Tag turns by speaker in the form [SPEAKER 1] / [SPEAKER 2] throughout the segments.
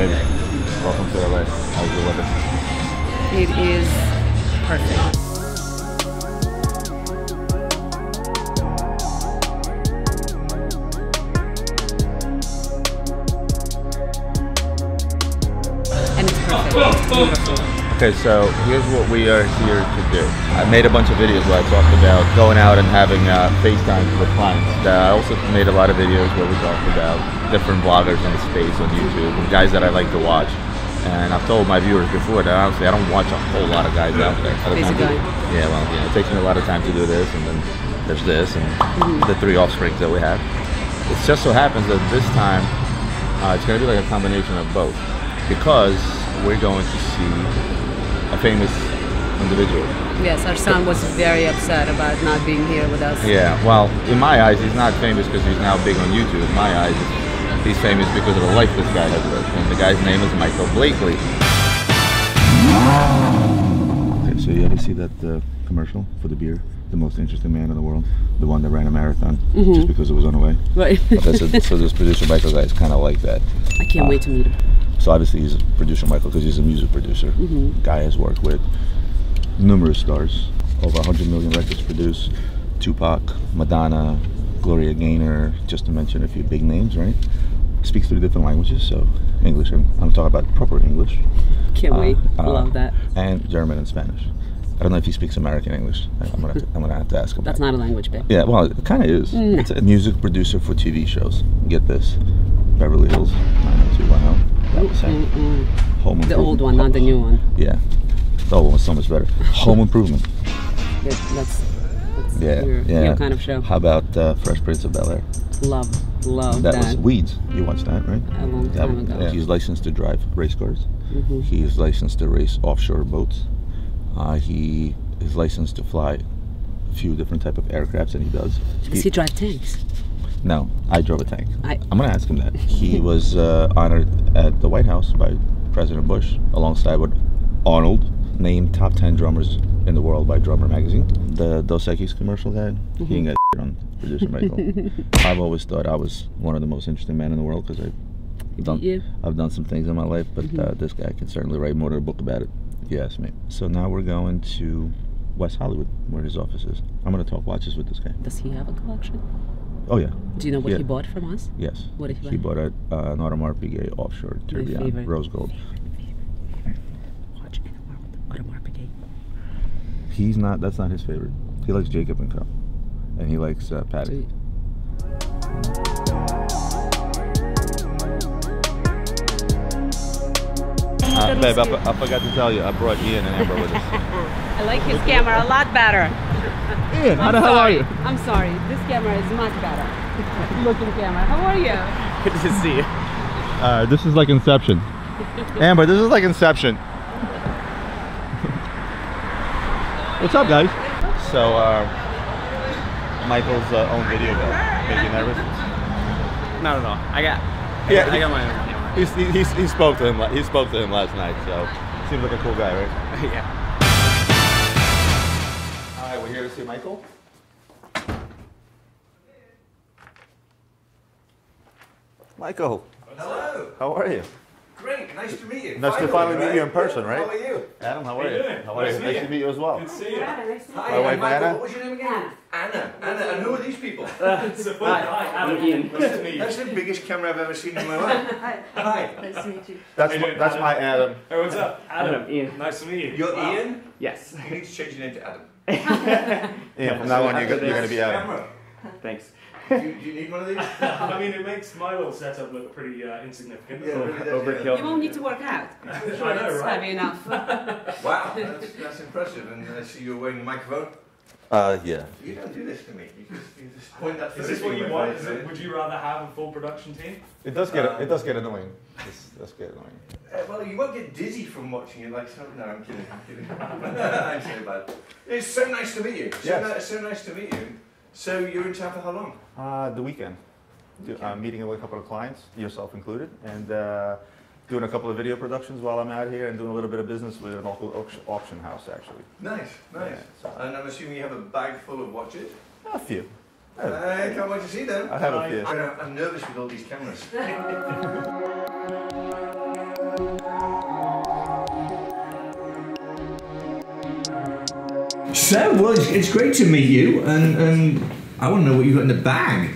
[SPEAKER 1] baby. Welcome to LA. How's the weather?
[SPEAKER 2] It is perfect. And it's perfect. It's beautiful.
[SPEAKER 1] Okay, so here's what we are here to do. I made a bunch of videos where I talked about going out and having uh, FaceTime with clients. Uh, I also made a lot of videos where we talked about different bloggers in the space on YouTube and guys that I like to watch. And I've told my viewers before that honestly I don't watch a whole lot of guys out there. By the
[SPEAKER 2] Busy
[SPEAKER 1] time to- yeah, well, yeah, it takes me a lot of time to do this, and then there's this, and the three offsprings that we have. It just so happens that this time uh, it's going to be like a combination of both, because we're going to see a famous individual.
[SPEAKER 2] Yes, our son was very upset about not being here with us.
[SPEAKER 1] Yeah, well, in my eyes, he's not famous because he's now big on YouTube. In my eyes, he's famous because of the life this guy has lived. And the guy's name is Michael Blakey. So you ever see that uh, commercial for the beer? The most interesting man in the world, the one that ran a marathon just because it was on the way.
[SPEAKER 2] Right.
[SPEAKER 1] So, so this producer Michael guy is kind of like that.
[SPEAKER 2] I can't wait to meet him.
[SPEAKER 1] So obviously he's a producer Michael because he's a music producer. Guy has worked with numerous stars, over 100 million records produced. Tupac, Madonna, Gloria Gaynor, just to mention a few big names, right? Speaks three different languages, so English. I'm, I'm talking about proper English.
[SPEAKER 2] Can't wait.
[SPEAKER 1] uh,
[SPEAKER 2] Love that.
[SPEAKER 1] And German and Spanish. I don't know if he speaks American English. I'm gonna, I'm gonna have to ask him.
[SPEAKER 2] That's
[SPEAKER 1] that.
[SPEAKER 2] not a language, babe.
[SPEAKER 1] Yeah, well, it kind of is.
[SPEAKER 2] Mm.
[SPEAKER 1] It's a music producer for TV shows. Get this, Beverly Hills 90210. That was him.
[SPEAKER 2] Mm-mm.
[SPEAKER 1] Home
[SPEAKER 2] The old one, not the new one.
[SPEAKER 1] Yeah, the old one was so much better. Home Improvement.
[SPEAKER 2] That- That's, that's
[SPEAKER 1] Yeah,
[SPEAKER 2] your,
[SPEAKER 1] yeah.
[SPEAKER 2] your kind of show.
[SPEAKER 1] How about uh, Fresh Prince of Bel Air?
[SPEAKER 2] Love, love
[SPEAKER 1] That
[SPEAKER 2] that.
[SPEAKER 1] was Weeds. You watched that, right?
[SPEAKER 2] a long
[SPEAKER 1] That-
[SPEAKER 2] ago.
[SPEAKER 1] yeah. He's licensed to drive race cars.
[SPEAKER 2] Mhm.
[SPEAKER 1] He is licensed to race offshore boats. Uh, he is licensed to fly a few different type of aircrafts, and he does.
[SPEAKER 2] Does he drive tanks?
[SPEAKER 1] No, I drove a tank.
[SPEAKER 2] I-
[SPEAKER 1] I'm gonna ask him that. He was uh, honored at the White House by President Bush, alongside with Arnold, named top 10 drummers in the world by Drummer Magazine. The Dos Equis commercial guy, he ain't got shit on producer Michael. I've always thought I was one of the most interesting men in the world because I've done? I've done some things in my life, but uh, this guy can certainly write more than a book about it, if you ask me. So now we're going to West Hollywood, where his office is. I'm gonna talk watches with this guy.
[SPEAKER 2] Does he have a collection?
[SPEAKER 1] Oh yeah,
[SPEAKER 2] Do you know what
[SPEAKER 1] Yeah.
[SPEAKER 2] he bought from us?
[SPEAKER 1] Yes.
[SPEAKER 2] What did he buy?
[SPEAKER 1] He bought a, uh, an Audemars Piguet offshore tourbillon,
[SPEAKER 2] favorite.
[SPEAKER 1] rose gold.
[SPEAKER 2] Watch in the world. Audemars Piguet.
[SPEAKER 1] He's not. That's not his favorite. He likes Jacob and Co. And he likes uh, Patty. Uh, babe, I, I forgot to tell you, I brought Ian and Amber with us.
[SPEAKER 2] I like his camera a lot better.
[SPEAKER 1] Ian, how
[SPEAKER 2] I'm
[SPEAKER 1] the hell are
[SPEAKER 2] sorry.
[SPEAKER 1] you?
[SPEAKER 2] I'm sorry. This camera is much better. Looking camera. How are you?
[SPEAKER 3] Good to see you.
[SPEAKER 1] Uh, this is like Inception. Amber, this is like Inception. What's up, guys? So, uh, Michael's uh, own video bill. Make you nervous?
[SPEAKER 3] Not at all. I got. I
[SPEAKER 1] Yeah,
[SPEAKER 3] got, I got my own camera.
[SPEAKER 1] He's, he, he spoke to him. He spoke to him last night, so seems like a cool guy, right?
[SPEAKER 3] yeah.
[SPEAKER 1] All right, we're here to see Michael. Michael,
[SPEAKER 4] Hello.
[SPEAKER 1] how are you?
[SPEAKER 4] Great. Nice to meet you.
[SPEAKER 1] Nice to finally meet you in person, right?
[SPEAKER 4] How are you?
[SPEAKER 1] Adam, how are
[SPEAKER 5] How
[SPEAKER 1] you?
[SPEAKER 5] you doing?
[SPEAKER 1] How are you?
[SPEAKER 5] Nice to
[SPEAKER 1] Nice
[SPEAKER 5] meet
[SPEAKER 1] to meet you as well.
[SPEAKER 5] Good to see you.
[SPEAKER 4] Hi,
[SPEAKER 1] My wife,
[SPEAKER 4] Michael.
[SPEAKER 1] Anna.
[SPEAKER 4] What was your name again? Anna. Anna. And who are these people?
[SPEAKER 5] It's a fun Hi, Adam. Ian. Nice to meet you.
[SPEAKER 4] That's the biggest camera I've ever seen in my life. Hi. Hi.
[SPEAKER 6] Nice to meet you.
[SPEAKER 1] That's
[SPEAKER 5] you
[SPEAKER 1] my,
[SPEAKER 5] doing,
[SPEAKER 1] that's
[SPEAKER 5] Adam?
[SPEAKER 1] my Adam.
[SPEAKER 5] Hey, what's up? Adam.
[SPEAKER 3] Adam, Ian.
[SPEAKER 5] Nice to meet you.
[SPEAKER 4] You're Ian?
[SPEAKER 3] Yes.
[SPEAKER 4] You need to change your name to Adam.
[SPEAKER 1] Yeah, from now on you're, you're gonna be Adam.
[SPEAKER 4] Camera.
[SPEAKER 3] Thanks.
[SPEAKER 4] Do you, do you need one of these?
[SPEAKER 5] I mean, it makes my little setup look pretty uh, insignificant.
[SPEAKER 4] Yeah, really does, yeah.
[SPEAKER 3] Overkill.
[SPEAKER 2] You won't need to work out.
[SPEAKER 5] I know,
[SPEAKER 2] It's
[SPEAKER 5] right?
[SPEAKER 2] heavy enough.
[SPEAKER 4] Wow, that's, that's impressive. And I see you're wearing a microphone.
[SPEAKER 1] Uh, yeah.
[SPEAKER 4] You don't do this to me. You just, you just point that
[SPEAKER 5] Is this what you want? Is it, would you rather have a full production team?
[SPEAKER 1] It does get it does get annoying. It does get annoying.
[SPEAKER 4] Uh, well, you won't get dizzy from watching it. Like, so, no, I'm kidding. I'm kidding. I'm so bad. It's so nice to meet you. So,
[SPEAKER 1] Yes.
[SPEAKER 4] ni- so nice to meet you. So you're in town for how long?
[SPEAKER 1] Uh, the weekend. Do, uh, meeting with a couple of clients, yourself included, and uh, doing a couple of video productions while I'm out here, and doing a little bit of business with an local auction, auction house actually.
[SPEAKER 4] Nice, nice.
[SPEAKER 1] Yeah, so-
[SPEAKER 4] And I'm assuming you have a bag full of watches.
[SPEAKER 1] A few.
[SPEAKER 4] I can't wait to see them.
[SPEAKER 1] I have a few.
[SPEAKER 4] I'm, I'm nervous with all these cameras. So, well, it's, it's great to meet you, and, and I want to know what you got in the bag.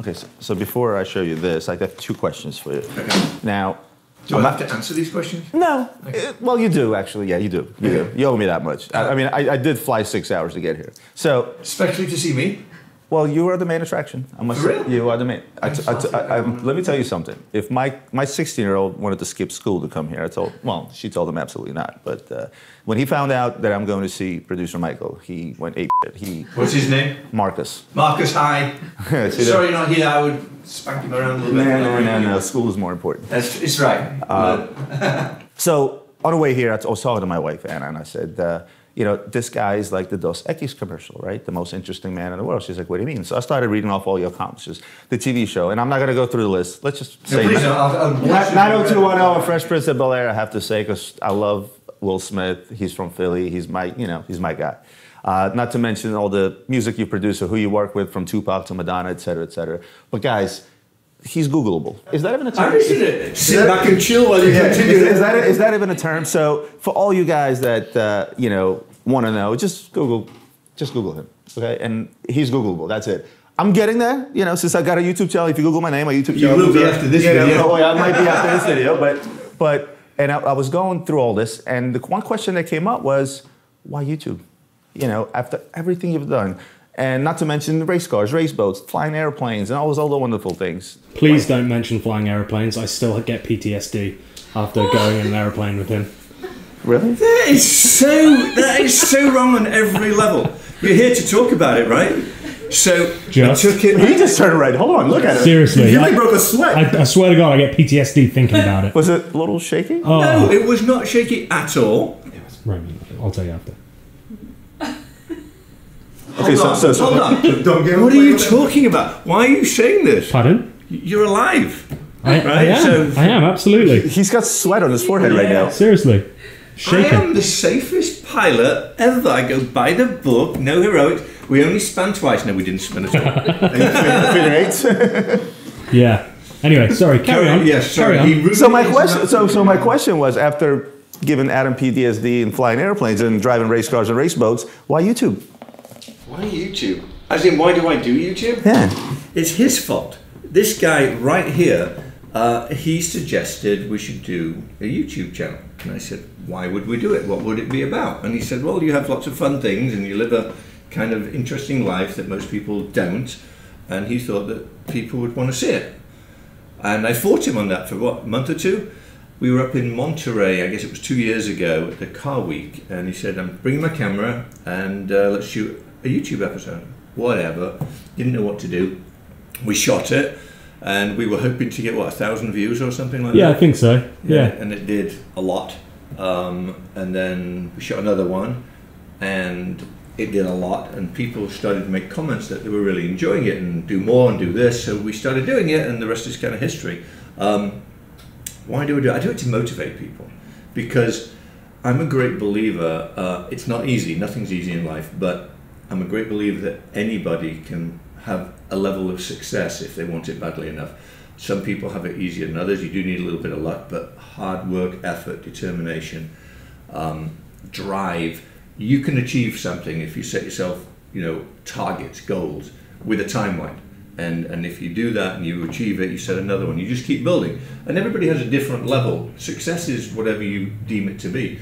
[SPEAKER 1] Okay, so, so before I show you this, I got two questions for you.
[SPEAKER 4] Okay.
[SPEAKER 1] Now,
[SPEAKER 4] Do I have to answer these questions?
[SPEAKER 1] no, eh, well, you do actually. Yeah, you do. You do. You owe me that much. I, I mean, I, I did fly six hours to get here. So,
[SPEAKER 4] Especially to see me.
[SPEAKER 1] Well, you are the main attraction. I must
[SPEAKER 4] For
[SPEAKER 1] say, you are the main. I,
[SPEAKER 4] I'm
[SPEAKER 1] t- I t-
[SPEAKER 4] flattered.
[SPEAKER 1] I- let me tell you something. If my my 16 year old wanted to skip school to come here, I told well, she told him absolutely not. But uh, when he found out that I'm going to see producer Michael, he went ape. shit. He
[SPEAKER 4] What's his name?
[SPEAKER 1] Marcus.
[SPEAKER 4] Marcus
[SPEAKER 1] hi.
[SPEAKER 4] Sorry you're not here. I would spank him around a little bit.
[SPEAKER 1] no, no, no. no. School is more important.
[SPEAKER 4] That's it's right.
[SPEAKER 1] So on the way here, I was talking to my wife Anna, and I said, uh, you know, this guy is like the Dos Equis commercial, right? The most interesting man in the world. She's like, what do you mean? So I started reading off all your accomplishments, the TV show, and I'm not going to go through the list. Let's just say
[SPEAKER 4] please, I'll, I'll, I'll watch it.
[SPEAKER 1] 90210 and Fresh Prince of Bel Air. I have to say because I love Will Smith. He's from Philly. He's my, you know, he's my guy. Uh, not to mention all the music you produce or who you work with, from Tupac to Madonna, et cetera, et cetera. But guys, he's Googleable. Is that even a term?
[SPEAKER 4] I just need to sit back and chill while you
[SPEAKER 1] Yeah,
[SPEAKER 4] continue.
[SPEAKER 1] is, is that is that even a term? So for all you guys that uh, you know want to know, just Google, just Google him, okay? And he's Googleable. That's it. I'm getting there, you know. Since I got a YouTube channel, if you Google my name, my YouTube
[SPEAKER 4] You
[SPEAKER 1] channel.
[SPEAKER 4] will be after this
[SPEAKER 1] You
[SPEAKER 4] video.
[SPEAKER 1] oh, yeah, I might be after this video, but but and I, I was going through all this, and the one question that came up was, why YouTube? You know, after everything you've done. And not to mention race cars, race boats, flying airplanes, and all those other wonderful things.
[SPEAKER 5] Please don't mention flying aeroplanes. I still get PTSD after going in an aeroplane with him.
[SPEAKER 1] Really?
[SPEAKER 4] That is so. That is so wrong on every level. You're here to talk about it, right? So
[SPEAKER 5] Just.
[SPEAKER 4] I took it.
[SPEAKER 1] He just turned red. Hold on, look at it.
[SPEAKER 5] Seriously,
[SPEAKER 4] You
[SPEAKER 5] I,
[SPEAKER 4] broke a sweat.
[SPEAKER 5] I, I swear to God, I get PTSD thinking about it.
[SPEAKER 1] Was it a little shaky?
[SPEAKER 5] Oh,
[SPEAKER 4] no, it was not shaky at all.
[SPEAKER 5] It was Roman, I'll tell you after.
[SPEAKER 1] Okay, so, so, so
[SPEAKER 4] Hold on.
[SPEAKER 1] don't get
[SPEAKER 4] What are you talking about? Why are you saying this?
[SPEAKER 5] Pardon?
[SPEAKER 4] You're alive.
[SPEAKER 5] I, I am.
[SPEAKER 4] so-
[SPEAKER 5] I am absolutely.
[SPEAKER 1] He's got sweat on his forehead right now.
[SPEAKER 5] Seriously,
[SPEAKER 4] I am the safest pilot ever. I go by the book, no heroics. We only span twice. No, we didn't spin at all.
[SPEAKER 1] Figure eight.
[SPEAKER 5] Yeah. Anyway, sorry. Carry on.
[SPEAKER 4] Yes, sorry.
[SPEAKER 5] Carry on.
[SPEAKER 4] Really
[SPEAKER 1] so my question, so so my question was, after giving Adam PTSD and flying airplanes and driving race cars and race boats, why YouTube?
[SPEAKER 4] Why YouTube? As in, why do I do YouTube?
[SPEAKER 1] Yeah.
[SPEAKER 4] It's his fault. This guy right here, uh, he suggested we should do a YouTube channel. And I said, why would we do it? What would it be about? And he said, well, you have lots of fun things and you live a kind of interesting life that most people don't. And he thought that people would want to see it. And I fought him on that for what, a month or two? We were up in Monterey, I guess it was two years ago, at the car week. And he said, I'm bringing my camera and uh, let's shoot a YouTube episode. Whatever. Didn't know what to do. We shot it and we were hoping to get, what, a thousand views or something like that.
[SPEAKER 5] Yeah, I think so. Yeah.
[SPEAKER 4] And it did a lot. Um, and then we shot another one and it did a lot and people started to make comments that they were really enjoying it and do more and do this so we started doing it and the rest is kind of history um, why do I do it? I do it to motivate people because I'm a great believer uh, it's not easy nothing's easy in life but I'm a great believer that anybody can have a level of success if they want it badly enough some people have it easier than others you do need a little bit of luck but hard work effort determination um, drive, you can achieve something if you set yourself, you know, targets, goals with a timeline. And, and if you do that and you achieve it, you set another one. You just keep building. And everybody has a different level. Success is whatever you deem it to be.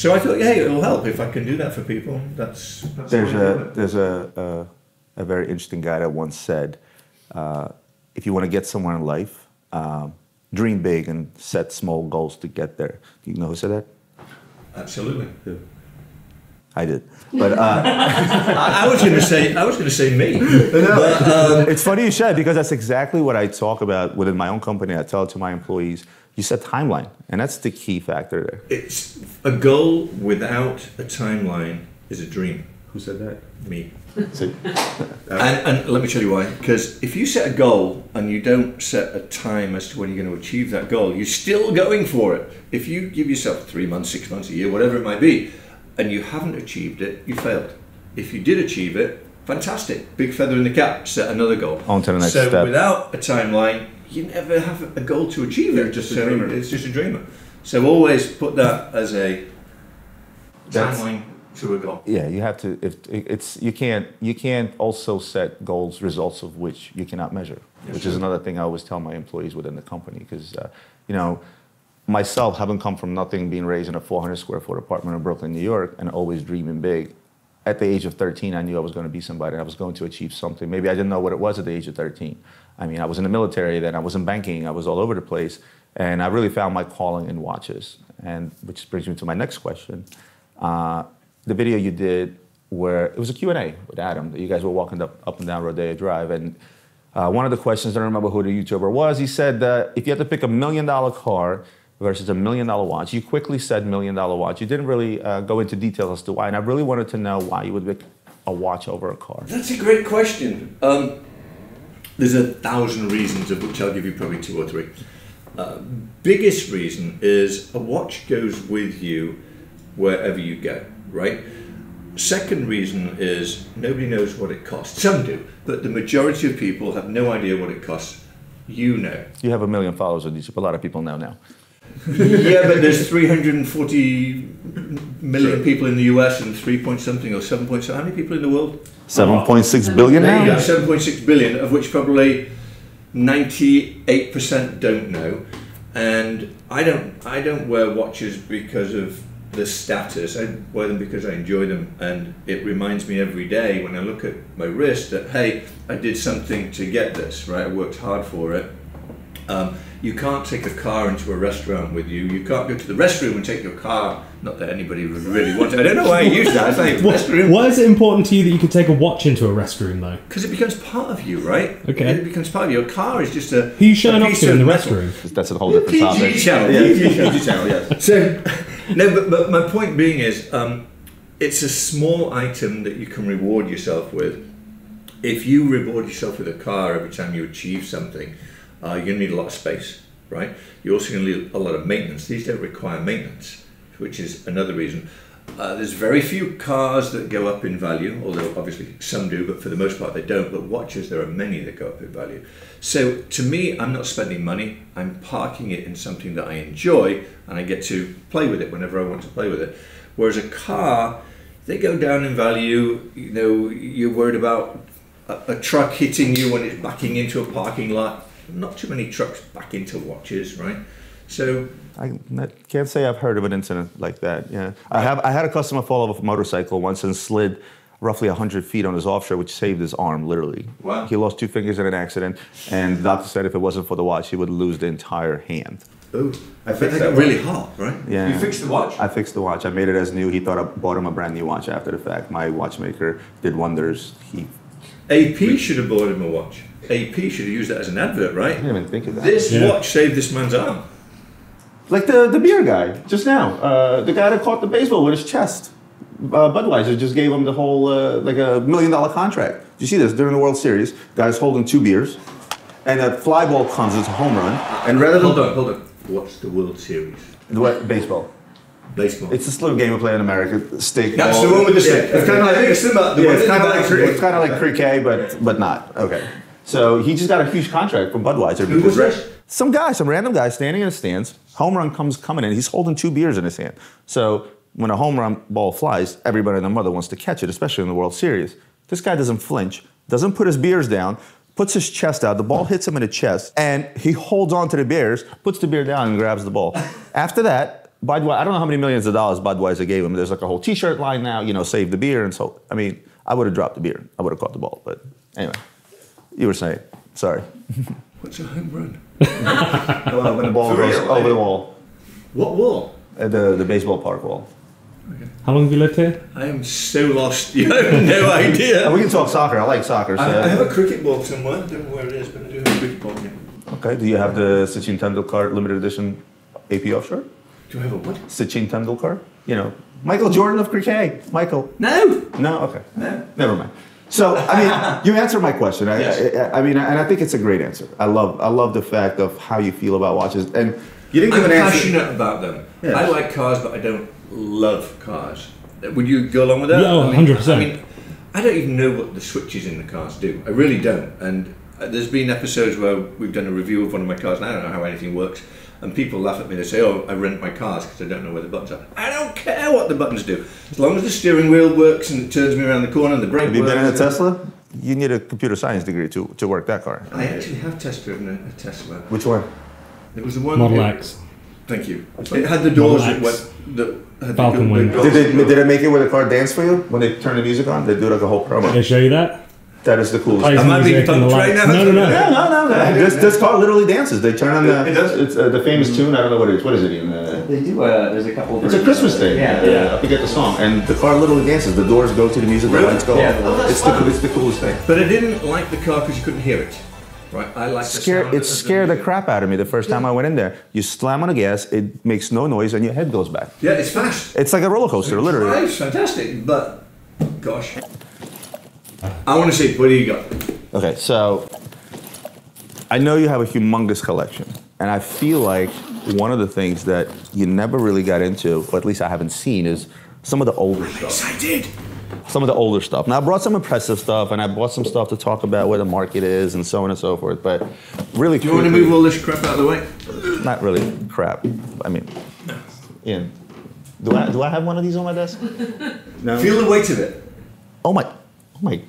[SPEAKER 4] So I thought, hey, it'll help if I can do that for people. That's, that's
[SPEAKER 1] There's
[SPEAKER 4] why I do
[SPEAKER 1] a there's a a, a very interesting guy that once said, uh, if you want to get somewhere in life, um, dream big and set small goals to get there. Do you know who said that?
[SPEAKER 4] absolutely.
[SPEAKER 1] I did. But uh,
[SPEAKER 4] I, I was going to say, I was going to say me. But, um,
[SPEAKER 1] it's funny you said because that's exactly what I talk about within my own company. I tell it to my employees. You set timeline, and that's the key factor there.
[SPEAKER 4] it's a goal without a timeline is a dream.
[SPEAKER 1] Who said that?
[SPEAKER 4] Me.
[SPEAKER 1] See?
[SPEAKER 4] And, and let me tell you why. Because if you set a goal and you don't set a time as to when you're going to achieve that goal, you're still going for it. If you give yourself three months, six months, a year, whatever it might be, and you haven't achieved it, you failed. If you did achieve it, fantastic. Big feather in the cap, set another goal.
[SPEAKER 1] On to the next
[SPEAKER 4] so
[SPEAKER 1] step.
[SPEAKER 4] without a timeline, you never have a goal to achieve it.
[SPEAKER 1] just a dreamer.
[SPEAKER 4] It's just a dreamer. So always put that as a
[SPEAKER 1] That's-
[SPEAKER 4] timeline to a goal.
[SPEAKER 1] Yeah, you have to. If it's you can't you can't also set goals, results of which you cannot measure, which is another thing I always tell my employees within the company because uh, you know myself having come from nothing, being raised in a 400 square foot apartment in Brooklyn, New York, and always dreaming big. At the age of 13, I knew I was going to be somebody. I was going to achieve something. Maybe I didn't know what it was at the age of 13. I mean, I was in the military, then I was in banking, I was all over the place, and I really found my calling in watches. And which brings me to my next question. Uh, the video you did where it was a Q&A with Adam. You guys were walking up, up and down Rodeo Drive, and uh, one of the questions, I don't remember who the YouTuber was, he said that if you had to pick a million dollar car versus a million dollar watch, you quickly said million dollar watch. You didn't really uh, go into details as to why, and I really wanted to know why you would pick a watch over a car.
[SPEAKER 4] That's a great question. Um, there's a thousand reasons, of which I'll give you probably two or three. Uh, biggest reason is a watch goes with you wherever you go, right? Second reason is nobody knows what it costs. Some do, but the majority of people have no idea what it costs. You know.
[SPEAKER 1] You have a million followers on YouTube. A lot of people know now.
[SPEAKER 4] Yeah, but there's 340 million people in the US and 3 point something or 7 point so how many people in the world?
[SPEAKER 1] 7.6 billion
[SPEAKER 4] There you go, 7.6 billion, of which probably 98% don't know. And I don't, I don't wear watches because of the status. I wear them because I enjoy them, and it reminds me every day when I look at my wrist that hey, I did something to get this. Right, I worked hard for it. Um, you can't take a car into a restaurant with you. You can't go to the restroom and take your car. Not that anybody would really want to. I don't know why I use that. It's like restroom.
[SPEAKER 5] why is it important to you that you could take a watch into a restroom, though?
[SPEAKER 4] Because it becomes part of you, right?
[SPEAKER 5] Okay.
[SPEAKER 4] It becomes part of you. Your car is just a.
[SPEAKER 5] Who you showing
[SPEAKER 4] a
[SPEAKER 5] off to in
[SPEAKER 4] of
[SPEAKER 5] the
[SPEAKER 4] metal.
[SPEAKER 5] restroom?
[SPEAKER 1] That's a whole different topic.
[SPEAKER 4] PG channel.
[SPEAKER 1] Yeah,
[SPEAKER 4] PG channel.
[SPEAKER 1] PG channel, yes.
[SPEAKER 4] So, no, but, but my point being is, um, it's a small item that you can reward yourself with. If you reward yourself with a car every time you achieve something, uh, you're going to need a lot of space, right? You're also going to need a lot of maintenance. These don't require maintenance, which is another reason. Uh, there's very few cars that go up in value, although obviously some do, but for the most part they don't. But watches, there are many that go up in value. So to me, I'm not spending money. I'm parking it in something that I enjoy, and I get to play with it whenever I want to play with it. Whereas a car, they go down in value. You know, you're worried about a, a truck hitting you when it's backing into a parking lot. Not too many trucks back into watches, right? So
[SPEAKER 1] I can't say I've heard of an incident like that. Yeah, I have. I had a customer fall off a motorcycle once and slid roughly 100 feet on his offshore, which saved his arm literally.
[SPEAKER 4] Wow.
[SPEAKER 1] He lost two fingers in an accident, and the doctor said if it wasn't for the watch, he would lose the entire hand.
[SPEAKER 4] Oh,
[SPEAKER 1] I fixed
[SPEAKER 4] that
[SPEAKER 1] that
[SPEAKER 4] really hot, right?
[SPEAKER 1] Yeah.
[SPEAKER 4] You fixed the watch.
[SPEAKER 1] I fixed the watch. I made it as new. He thought I bought him a brand new watch after the fact. My watchmaker did wonders. He
[SPEAKER 4] AP should have bought him a watch. AP should have used that as an advert, right?
[SPEAKER 1] I didn't even think of that.
[SPEAKER 4] This
[SPEAKER 5] Yeah.
[SPEAKER 4] watch saved this man's arm.
[SPEAKER 1] Like the, the beer guy just now, uh, the guy that caught the baseball with his chest. Uh, Budweiser just gave him the whole uh, like a million dollar contract. Did you see this during the World Series? Guy's holding two beers, and a fly ball comes. It's a home run, and rather than
[SPEAKER 4] Hold on, hold on. What's the World Series?
[SPEAKER 1] what baseball?
[SPEAKER 4] Baseball.
[SPEAKER 1] It's this slow game we play in America. Stick.
[SPEAKER 4] That's
[SPEAKER 1] ball.
[SPEAKER 4] the one with the stick.
[SPEAKER 1] Yeah, it's kind of like
[SPEAKER 4] it's similar. The
[SPEAKER 1] yeah,
[SPEAKER 4] one
[SPEAKER 1] it's kind of like
[SPEAKER 4] back.
[SPEAKER 1] cri- it's kind of like cricket, but but not okay. So he just got a huge contract from Budweiser.
[SPEAKER 4] Who was
[SPEAKER 1] because-
[SPEAKER 4] this?
[SPEAKER 1] Some guy, some random guy standing in the stands. Home run comes coming in. He's holding two beers in his hand. So when a home run ball flies, everybody and their mother wants to catch it, especially in the World Series. This guy doesn't flinch, doesn't put his beers down, puts his chest out. The ball hits him in the chest, and he holds on to the beers, puts the beer down, and grabs the ball. After that, Budweiser, I don't know how many millions of dollars Budweiser gave him. There's like a whole T-shirt line now, you know, save the beer, and so I mean, I would have dropped the beer, I would have caught the ball, but anyway, you were saying, sorry.
[SPEAKER 4] What's a home run?
[SPEAKER 1] Well, when the ball goes over the wall,
[SPEAKER 4] What wall?
[SPEAKER 1] uh, the the baseball park wall. Okay.
[SPEAKER 5] How long have you lived here?
[SPEAKER 4] I am so lost. You have no
[SPEAKER 1] And
[SPEAKER 4] idea.
[SPEAKER 1] we can talk soccer. I like soccer. So.
[SPEAKER 4] I, I have a cricket ball somewhere. I don't know where it is, but I do have a cricket ball. Yeah.
[SPEAKER 1] okay. Do you have the Sachin Tendulkar limited edition AP offshore?
[SPEAKER 4] Do you have a what?
[SPEAKER 1] Sachin Tendulkar. Car? You know, Michael Jordan of cricket. Michael.
[SPEAKER 4] No.
[SPEAKER 1] No. Okay.
[SPEAKER 4] No.
[SPEAKER 1] Never mind. So I mean, you answered my question. I,
[SPEAKER 4] Yes.
[SPEAKER 1] I, I mean, and I think it's a great answer. I love I love the fact of how you feel about watches, and you didn't give
[SPEAKER 4] I'm
[SPEAKER 1] an answer.
[SPEAKER 4] passionate about them.
[SPEAKER 1] Yes.
[SPEAKER 4] I like cars, but I don't love cars. Would you go along with that?
[SPEAKER 5] Yeah, oh,
[SPEAKER 4] I mean,
[SPEAKER 5] 100%.
[SPEAKER 4] I mean, I don't even know what the switches in the cars do. I really don't. And uh, there's been episodes where we've done a review of one of my cars, and I don't know how anything works. And people laugh at me. They say, "Oh, I rent my cars because I don't know where the buttons are." I don't care what the buttons do, as long as the steering wheel works and it turns me around the corner and the brake
[SPEAKER 1] Have you been in a. Tesla? You need a computer science degree to, to work that car.
[SPEAKER 4] I actually have test driven a, a Tesla.
[SPEAKER 1] Which one?
[SPEAKER 4] It was the one.
[SPEAKER 5] Model
[SPEAKER 4] it-
[SPEAKER 5] X.
[SPEAKER 4] Thank you. It had the doors that went. That had
[SPEAKER 5] Falcon
[SPEAKER 4] the,
[SPEAKER 5] wing.
[SPEAKER 4] the
[SPEAKER 1] Did
[SPEAKER 4] doors-
[SPEAKER 1] it, did it make it where the car danced for you when they turn the music on? They do it like a whole
[SPEAKER 5] Did
[SPEAKER 1] they
[SPEAKER 5] show you that?
[SPEAKER 1] That is the coolest.
[SPEAKER 5] Plays
[SPEAKER 4] Am I being
[SPEAKER 5] music and the
[SPEAKER 4] right now?
[SPEAKER 5] No, no, no.
[SPEAKER 1] Yeah, no, no, no. This, this car literally dances. They turn on the.
[SPEAKER 4] It does?
[SPEAKER 1] It's uh, the famous tune. I don't know what it is. What is it? Ian? Uh,
[SPEAKER 3] They do. Uh, there's a couple.
[SPEAKER 1] it's a Christmas thing.
[SPEAKER 3] Yeah.
[SPEAKER 1] yeah. I forget the song. And the car literally dances. The doors go to the music. The
[SPEAKER 4] Really?
[SPEAKER 1] lights go
[SPEAKER 3] Yeah.
[SPEAKER 1] off.
[SPEAKER 3] Oh,
[SPEAKER 4] that's
[SPEAKER 1] it's the it's the coolest thing.
[SPEAKER 4] But I didn't like the car because you couldn't hear it. Right? I like the
[SPEAKER 1] Scare,
[SPEAKER 4] sound
[SPEAKER 1] it
[SPEAKER 4] of
[SPEAKER 1] scared the
[SPEAKER 4] music.
[SPEAKER 1] crap out of me the first time I went in there. You slam on the gas, it makes no noise, and your head goes back.
[SPEAKER 4] Yeah, it's fast.
[SPEAKER 1] It's like a roller coaster, literally.
[SPEAKER 4] Right, it's fantastic. But gosh, I want to see. What do you got?
[SPEAKER 1] Okay, so I know you have a humongous collection, and I feel like one of the things that you never really got into, or at least I haven't seen, is some of the older stuff.
[SPEAKER 4] Yes, I did.
[SPEAKER 1] Some of the older stuff. Now I brought some impressive stuff, and I brought some stuff to talk about where the market is, and so on and so forth. But really,
[SPEAKER 4] Do you want to move all this crap out of the way?
[SPEAKER 1] Not really crap. I mean, Ian, do I do I have one of these on my desk? No.
[SPEAKER 4] Feel the weight of it.
[SPEAKER 1] Oh my, my!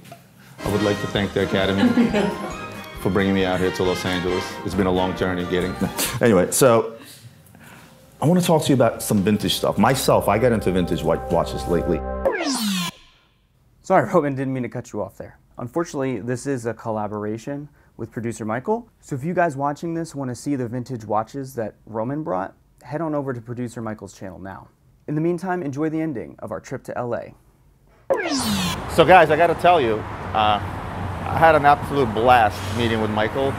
[SPEAKER 1] I would like to thank the Academy for bringing me out here to Los Angeles. It's been a long journey getting. Anyway, so I want to talk to you about some vintage stuff. Myself, I got into vintage watches lately.
[SPEAKER 7] Sorry, Roman, didn't mean to cut you off there. Unfortunately, this is a collaboration with producer Michael. So if you guys watching this want to see the vintage watches that Roman brought, head on over to producer Michael's channel now. In the meantime, enjoy the ending of our trip to LA.
[SPEAKER 8] So, guys, I got to tell you, uh, I had an absolute blast meeting with Michael.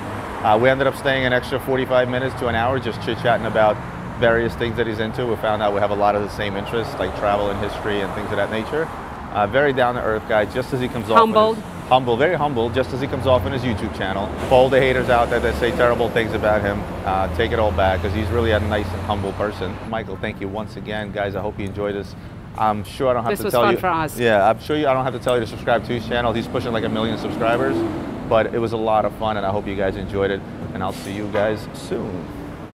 [SPEAKER 8] Uh, we ended up staying an extra 45 minutes to an hour just chit chatting about various things that he's into. We found out we have a lot of the same interests, like travel and history and things of that nature. Uh, very down to earth guy, just as he comes off.
[SPEAKER 2] Humbled.
[SPEAKER 8] his- humble, very humble, just as he comes off in his YouTube channel. For all the haters out there that say terrible things about him, uh, take it all back because he's really a nice and humble person. Michael, thank you once again, guys. I hope you enjoyed this. I'm sure I don't have
[SPEAKER 2] This
[SPEAKER 8] to
[SPEAKER 2] was
[SPEAKER 8] tell
[SPEAKER 2] fun
[SPEAKER 8] you.
[SPEAKER 2] for us.
[SPEAKER 8] Yeah, I'm sure you, I don't have to tell you to subscribe to his channel. He's pushing like a million subscribers, but it was a lot of fun, and I hope you guys enjoyed it. And I'll see you guys soon.